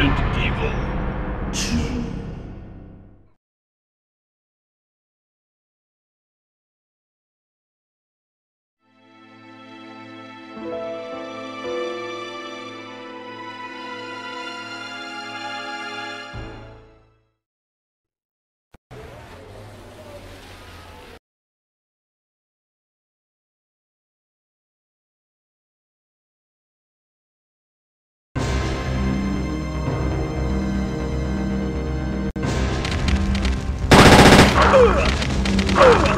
Resident Evil 2. Ugh! Ugh!